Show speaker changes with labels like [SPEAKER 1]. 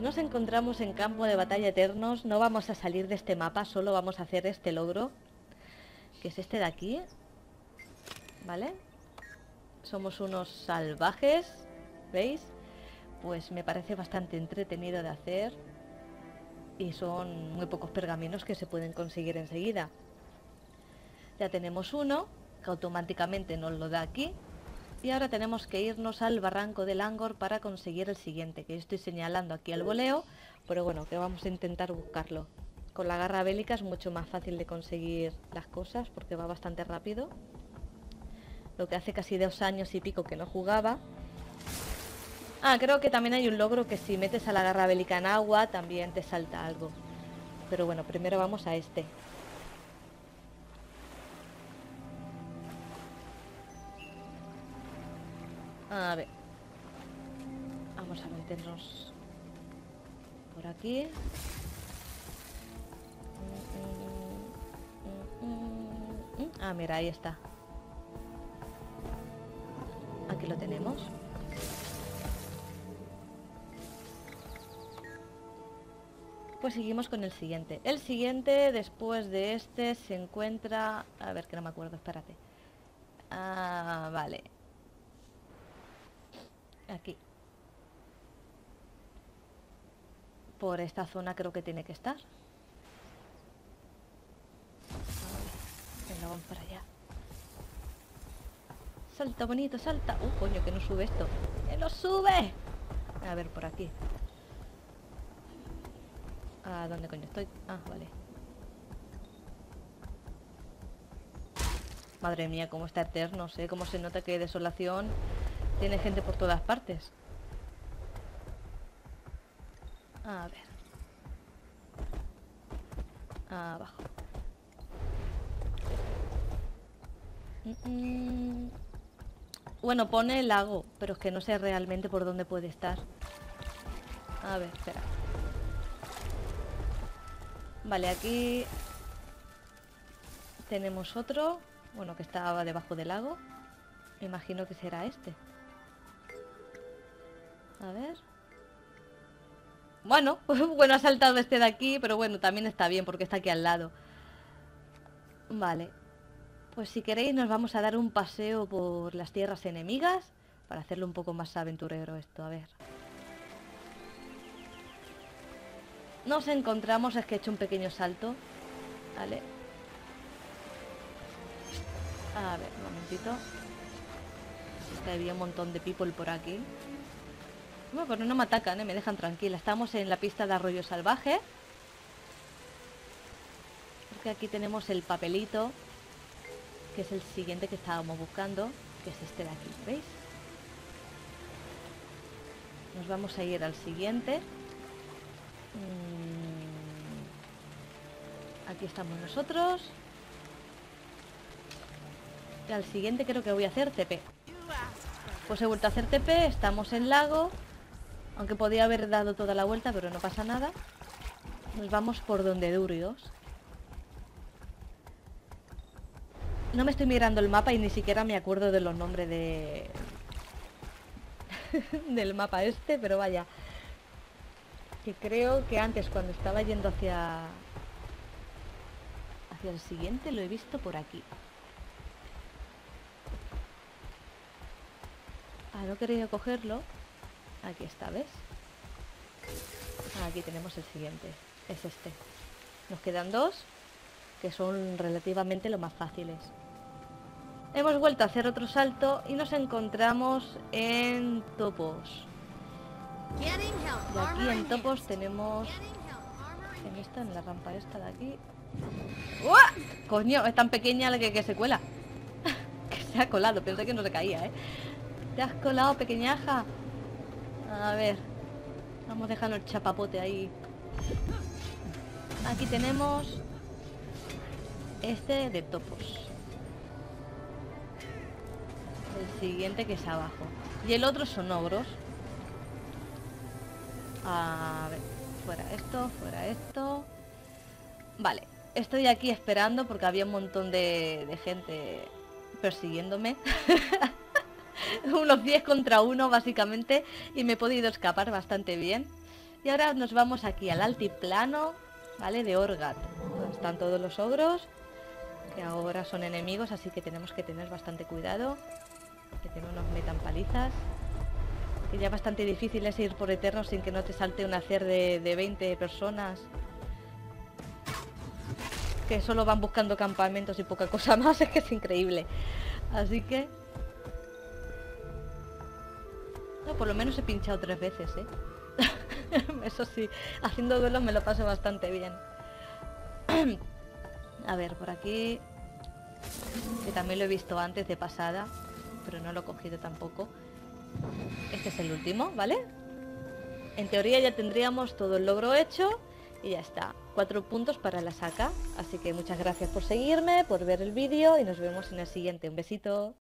[SPEAKER 1] Nos encontramos en campo de batalla eternos. No vamos a salir de este mapa, solo vamos a hacer este logro. Que es este de aquí. ¿Vale? Somos unos salvajes. ¿Veis? Pues me parece bastante entretenido de hacer. Y son muy pocos pergaminos que se pueden conseguir enseguida. Ya tenemos uno, que automáticamente nos lo da aquí. Y ahora tenemos que irnos al barranco del Angor para conseguir el siguiente, que yo estoy señalando aquí al voleo, pero bueno, que vamos a intentar buscarlo. Con la garra bélica es mucho más fácil de conseguir las cosas porque va bastante rápido. Lo que hace casi dos años y pico que no jugaba. Ah, creo que también hay un logro que si metes a la garra bélica en agua también te salta algo. Pero bueno, primero vamos a este. A ver. Vamos a meternos por aquí. Ah, mira, ahí está. Aquí lo tenemos. Pues seguimos con el siguiente. El siguiente, después de este, se encuentra... A ver, que no me acuerdo, espérate. Ah, vale aquí. Por esta zona creo que tiene que estar. Venga, vamos para allá. Salta, bonito, salta. Uh, coño, que no sube esto. ¡Que no sube! A ver, por aquí. ¿A dónde coño estoy? Ah, vale. Madre mía, cómo está eterno, sé cómo se nota que desolación tiene gente por todas partes. A ver. Abajo. Bueno, pone el lago, pero es que no sé realmente por dónde puede estar. A ver, espera. Vale, aquí tenemos otro. Bueno, que estaba debajo del lago. imagino que será este. A ver. Bueno, bueno, ha saltado este de aquí, pero bueno, también está bien porque está aquí al lado. Vale. Pues si queréis nos vamos a dar un paseo por las tierras enemigas para hacerlo un poco más aventurero esto, a ver. Nos encontramos, es que he hecho un pequeño salto. Vale. A ver, un momentito. Es que había un montón de people por aquí. Bueno, pero no me atacan, ¿eh? me dejan tranquila. Estamos en la pista de arroyo salvaje. Porque aquí tenemos el papelito, que es el siguiente que estábamos buscando, que es este de aquí, ¿veis? Nos vamos a ir al siguiente. Mm, aquí estamos nosotros. Y al siguiente creo que voy a hacer TP. Pues he vuelto a hacer TP, estamos en lago. Aunque podía haber dado toda la vuelta, pero no pasa nada. Nos vamos por donde Durios. No me estoy mirando el mapa y ni siquiera me acuerdo de los nombres de... del mapa este, pero vaya. Que creo que antes cuando estaba yendo hacia... Hacia el siguiente lo he visto por aquí. Ah, no quería cogerlo. Aquí está, ¿ves? Aquí tenemos el siguiente. Es este. Nos quedan dos, que son relativamente lo más fáciles. Hemos vuelto a hacer otro salto y nos encontramos en topos. Y aquí en topos tenemos... En esta, en la rampa esta de aquí... ¡Uah! Coño, es tan pequeña la que, que se cuela. que se ha colado, pensé que no se caía, ¿eh? Te has colado, pequeñaja. A ver. Vamos dejando el chapapote ahí. Aquí tenemos este de topos. El siguiente que es abajo. Y el otro son ogros. A ver, fuera esto, fuera esto. Vale, estoy aquí esperando porque había un montón de, de gente persiguiéndome. unos 10 contra uno básicamente y me he podido escapar bastante bien. Y ahora nos vamos aquí al altiplano, ¿vale? De Orgat. Están todos los ogros, que ahora son enemigos, así que tenemos que tener bastante cuidado. Que no nos metan palizas. Que ya bastante difícil es ir por Eterno sin que no te salte un hacer de, de 20 personas. Que solo van buscando campamentos y poca cosa más, es que es increíble. Así que... Por lo menos he pinchado tres veces, ¿eh? Eso sí, haciendo duelos me lo paso bastante bien. A ver, por aquí... Que también lo he visto antes de pasada, pero no lo he cogido tampoco. Este es el último, ¿vale? En teoría ya tendríamos todo el logro hecho y ya está. Cuatro puntos para la saca. Así que muchas gracias por seguirme, por ver el vídeo y nos vemos en el siguiente. Un besito.